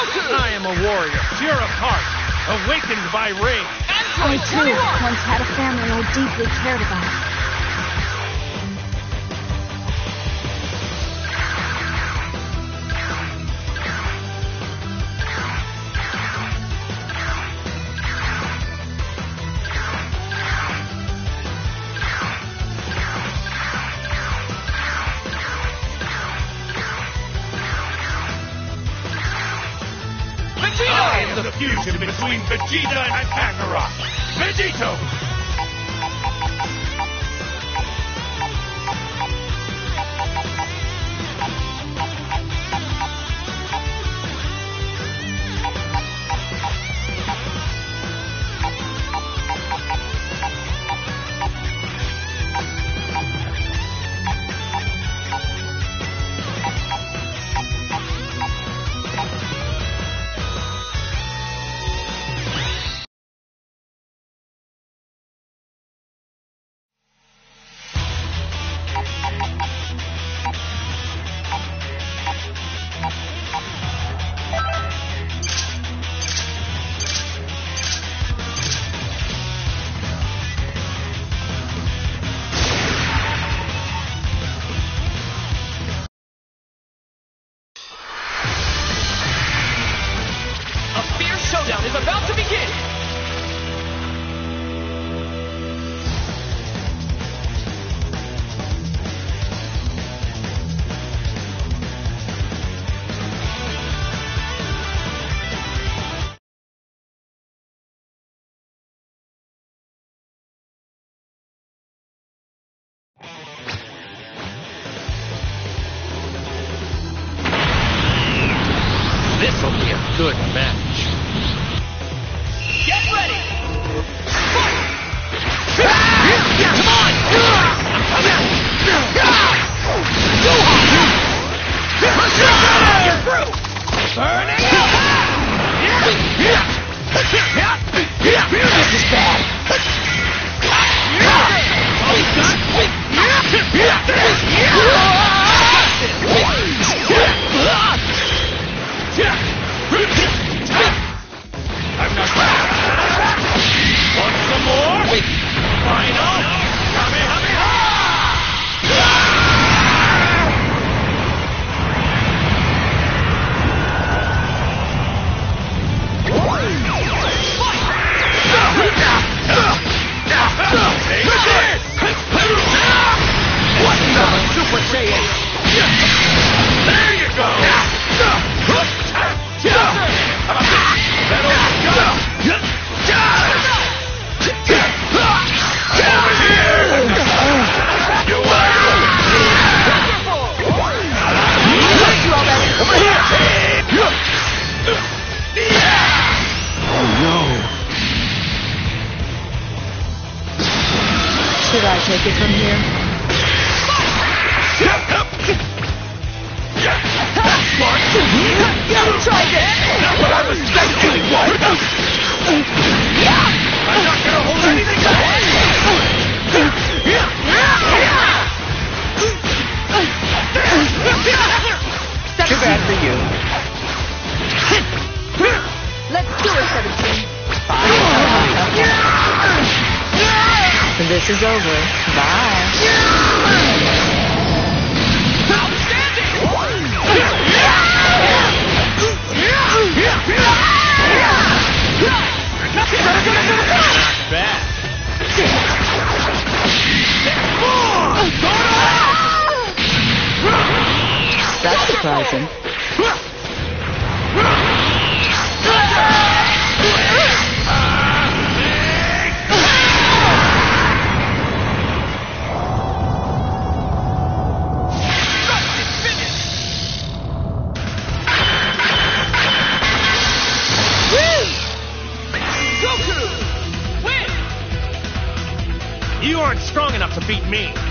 I am a warrior, pure of heart, awakened by rage. I too once had a family I deeply cared about. Vegeta and Kakarot. Vegito! This'll be a good match. Get ready! Fight! Come on! You're through! Burning up! This is bad. I'm take it from here? Try this! What I was thinking! I'm This is over. Bye. Bad. That's surprising. Aren't strong enough to beat me.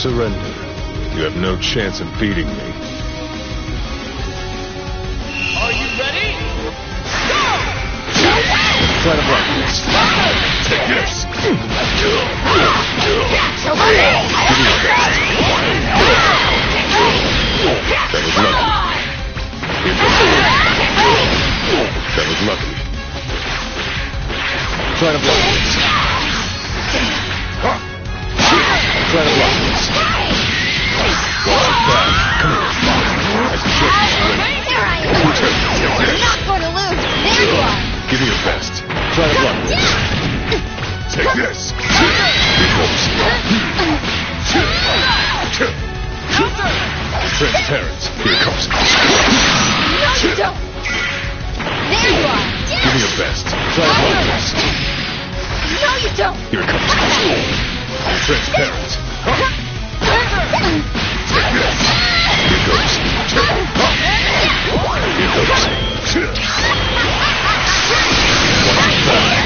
Surrender. You have no chance of beating me. Are you ready? Try to block this. Take this. That was lucky. That was lucky. Try to block your best. Try block this. No, you don't! Here it comes. Transparent. Take this. Here goes. Here goes.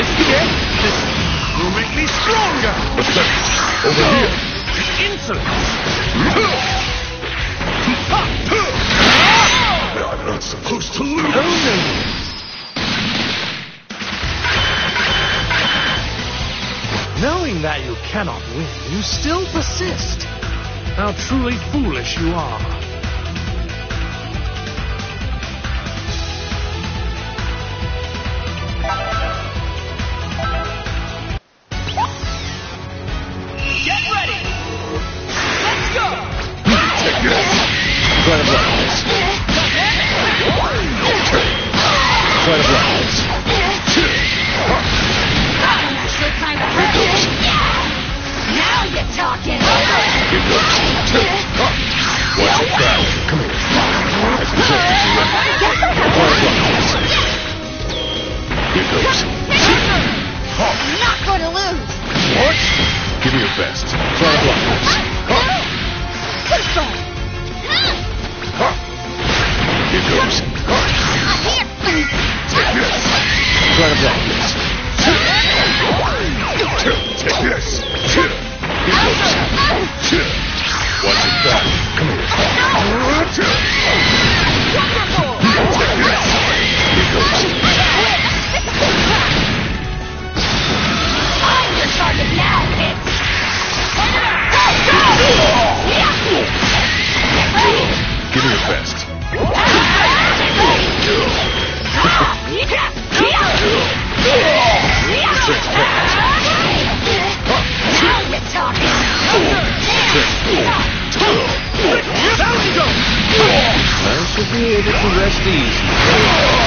This gear, this will make me stronger. Over here. The insolence. I'm not supposed to lose. Oh, no. Knowing that you cannot win, you still persist. How truly foolish you are. Sweat of Lies. Sweat of Lies. Now you're talking. these.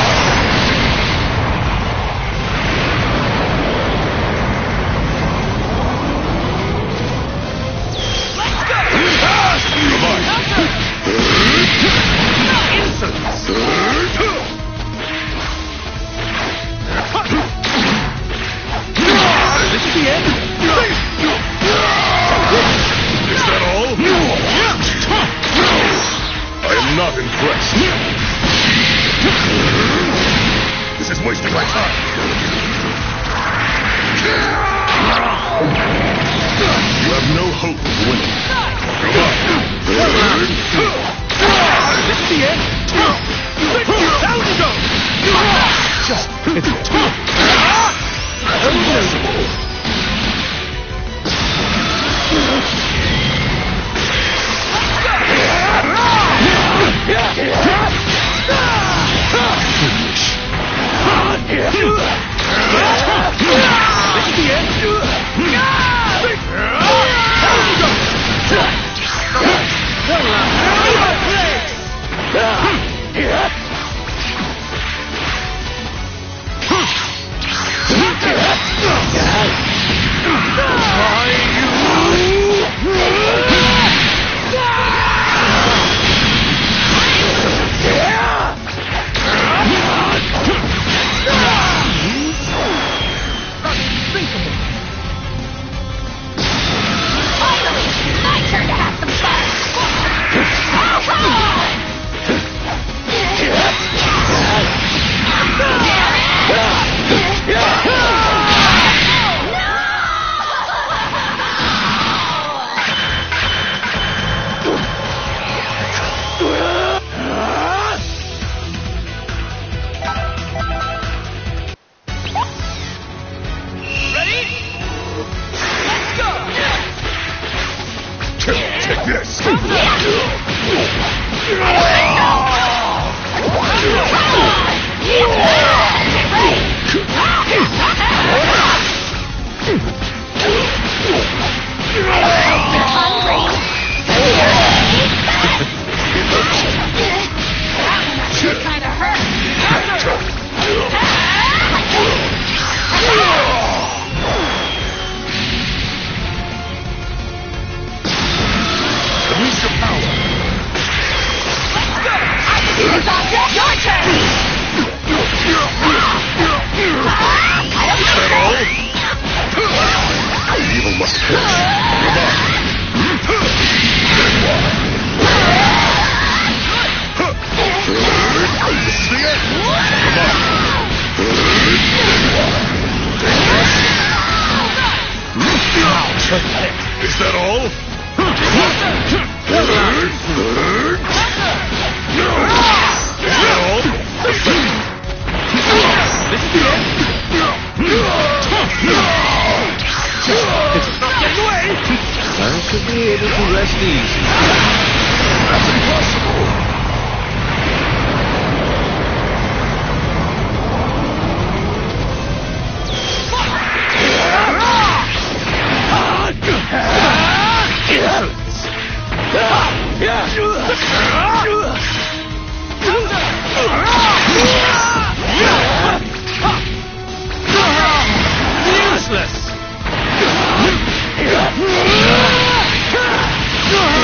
destroy.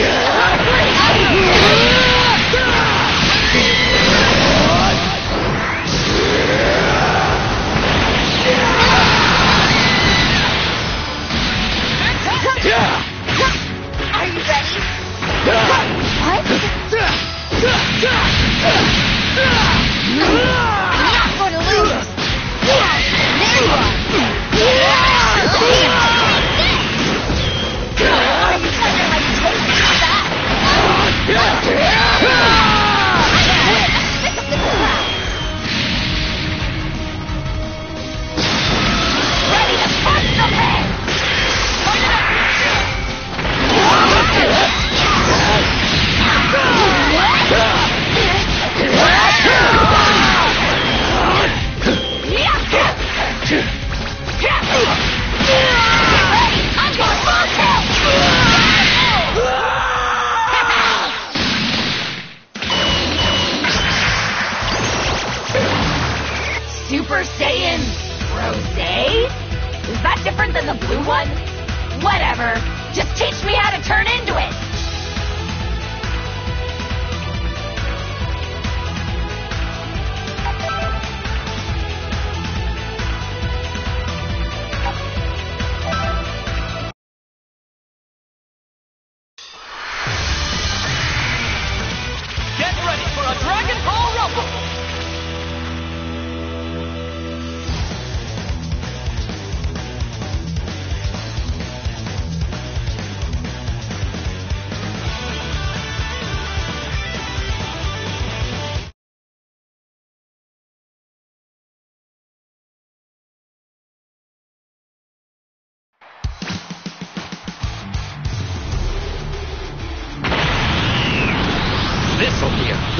Yeah!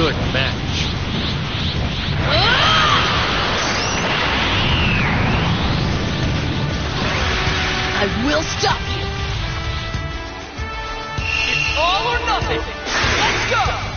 good match. I will stop you! It's all or nothing! Let's go!